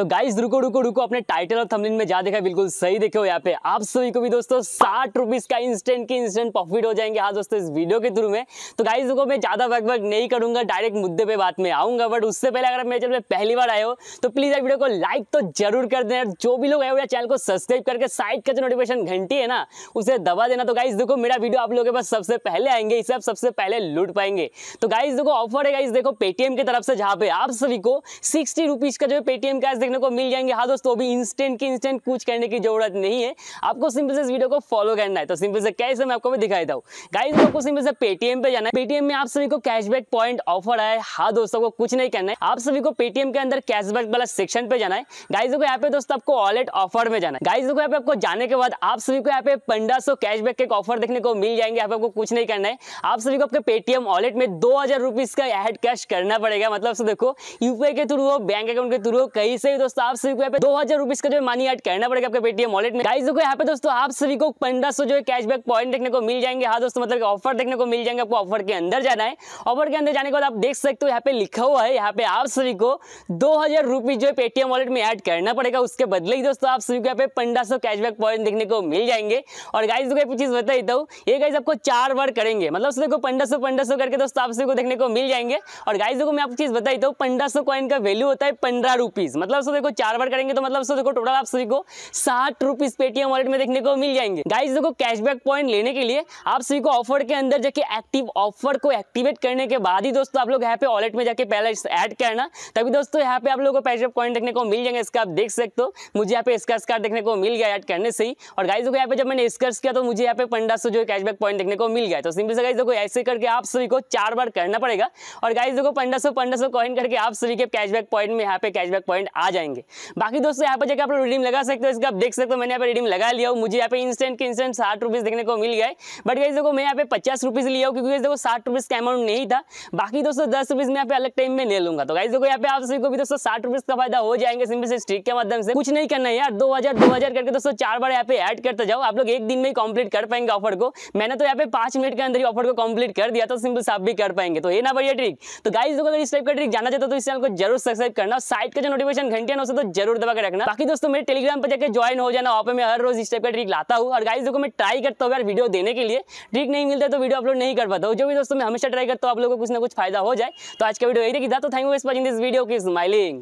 तो गाइस रुको रुको रुको, अपने टाइटल और थंबनेल में जा देखा बिल्कुल सही देखे हो यहाँ पे। आप सभी को भी दोस्तों, साठ रुपीज़ का इंस्टेंट की इंस्टेंट प्रॉफिट हो जाएँगे। हाँ दोस्तों, इस वीडियो के थ्रू में। तो गाइस देखो मैं ज़्यादा वर्क वर्क नहीं करूँगा डायरेक्ट मुद्दे पे बात में आऊँगा। बट उससे पहले अगर मेरे चैनल पे पहली बार आए हो तो प्लीज़ वीडियो को लाइक तो ज़रूर कर देना जो भी लोग आए हो चैनल को सब्सक्राइब करके साइड का जो नोटिफिकेशन घंटी है ना, उसे दबा देना। तो गाइस देखो, मेरा वीडियो आप लोगों के पास सबसे पहले आएँगे, इसे आप सबसे पहले लूट पाएँगे। तो गाइस देखो ऑफ़र है गाइस देखो पेटीएम की तरफ़ से जहाँ पे आप सभी को सिक्सटी रुपीज़ का जो पेटीएम कैश देखने को मिल जाएँगे। हाँ दोस्तों, अभी इंस्टेंट की इंस्टेंट कुछ करने की ज़रूरत नहीं है। आपको सिंपल से इस वीडियो को फॉलो करना है। तो सिंपल से कैसे मैं आपको भी दिखाई दूँ। गाइस आपको सिंपल से पेटीएम पे जाना है। पेटीएम में आप सभी को कैशबैक पॉइंट ऑफ़र आए हाँ। दोस्तों को कुछ नहीं करना है। आप सभी को पेटीएम के अंदर कैशबैक वाला सेक्शन पे जाना है। गाइस को यहाँ पे दोस्तों आपको वॉलेट ऑफ़र में जाना है। गाइस को यहाँ पे आपको जाने के बाद आप सभी को यहाँ पे पंद्रह सौ कैशबैक के ऑफ़र देखने को मिल जाएँगे। आपको कुछ नहीं करना है। आप सभी को आपके पेटीएम वॉलेट में दो हज़ार रुपीज़ का एड कैश करना पड़ेगा। मतलब देखो यूपीआई के थ्रू हो बैंक अकाउंट के थ्रू हो, कहीं से दोस्तों, आप सभी को यहाँ पे दो हज़ार रुपीज़ का जो मनी ऐड करना पड़ेगा आपके पेटीएम वॉलेट में। गाइस देखो, यहाँ पे दोस्तों, आप सभी को पंद्रह सौ जो है कैशबैक पॉइंट देखने को मिल जाएँगे। हाँ दोस्तों मतलब ऑफ़र देखने को मिल जाएँगे आपको ऑफ़र के अंदर जाना है। ऑफ़र के अंदर जाने के बाद आप देख सकते हो, यहाँ पे लिखा हुआ है, यहाँ पे आप सभी को दो हज़ार रुपीज़ जो है पेटीएम वॉलेट में ऐड करना पड़ेगा। उसके बदले ही दोस्तों, आप सभी को यहाँ पे पंद्रह सौ कैशबैक पॉइंट देखने को मिल जाएँगे। और गाइस देखो, एक चीज़ बता देता हूँ। ये गाइस आपको चार बार करेंगे। मतलब देखो, पंद्रह सौ पंद्रह सौ करके दोस्तों, आप सभी को देखने को मिल जाएँगे। और गाइस देखो, मैं आपको चीज़ बता देता हूँ, पंद्रह सौ कॉइन का वैल्यू होता है पंद्रह रुपीज़ मतलब सो देखो चार बार करेंगे तो मतलब सो देखो टोटल आप सभी को साठ रुपीज़ पेटीएम वॉलेट में देखने को मिल जाएँगे। गाइस देखो कैशबैक पॉइंट लेने के लिए आप सभी को ऑफ़र के अंदर जाके एक्टिव ऑफ़र को एक्टिवेट करने के बाद ही दोस्तों आप लोग यहाँ पे वॉलेट में जाके पहले ऐड करना। तभी दोस्तों यहाँ पे आप लोगों को कैशबैक पॉइंट देखने को मिल जाएँगे, इसका आप देख सकते हो। मुझे यहाँ पे स्कर्स कार्ड देखने को मिल गया ऐड करने से ही। और गाइस देखो, यहाँ पे जब मैंने स्कर्स किया तो मुझे यहाँ पे पंद्रह जो कैशबैक पॉइंट देखने को मिल गया। तो सिंपल से गाइस देखो, ऐसे करके आप सभी को चार बार करना पड़ेगा। और गाइस देखो पंद्रह सौ पंद्रह सौ कॉइन करके आप सभी के कैशबैक पॉइंट में यहाँ पे कैशबैक पॉइंट आ जाएँगे। बाकी दोस्तों, यहाँ पे जाकर आप लोग रिडीम लगा सकते हो, इसका आप देख सकते हो, मैंने यहाँ पे रिडीम लगा लिया हूँ। मुझे यहाँ पे इंस्टेंट के इंस्टेंट साठ रुपीज़ देखने को मिल है। बट गाइस देखो, मैं यहाँ पे पचास रुपीज़ लिया हूँ, क्योंकि देखो, साठ रुपीज़ का अमाउंट नहीं था। बाकी दोस्तों, दस रुपीज़ में यहाँ पे अलग टाइम में ले लूँगा। तो गाइस देखो, यहाँ पे आप सभी को भी दोस्तों, साठ रुपीज़ का फ़ायदा हो जाएँगे सिंपल से स्ट्रिक के माध्यम से। कुछ नहीं करना है यार, दो हज़ार दो हज़ार करके दोस्तों, चार बार यहाँ पे ऐड करते जाओ। आप लोग एक दिन में कंप्लीट कर पाएँगे ऑफ़र को। मैंने तो यहाँ पे पाँच मिनट के अंदर ही ऑफ़र को कंप्लीट कर दिया तो सिंपल से आप भी कर पाएँगे। तो ये ना बढ़िया ट्रिक तो गाइस देखो, अगर इस टाइप का ट्रिक जाना चाहते हो तो इस चैनल को ज़रूर सब्सक्राइब करना साइड का जो नोटिफिकेशन घंटे हो, उसे तो ज़रूर दबा के रखना। बाकी दोस्तों, मेरे टेलीग्राम पर जाकर ज्वाइन हो जाना। वहाँ पर मैं हर रोज इस टाइप का ट्रिक लाता हूँ। और गाइस देखो, मैं ट्राई करता हूँ यार वीडियो देने के लिए। ट्रिक नहीं मिलता तो वीडियो अपलोड नहीं कर पाता हूँ। जो भी दोस्तों, मैं हमेशा ट्राई करता हूँ, आप लोगों को कुछ ना कुछ फ़ायदा हो जाए। तो आज का वीडियो यही देखी था। तो thank you for this video की स्माइलिंग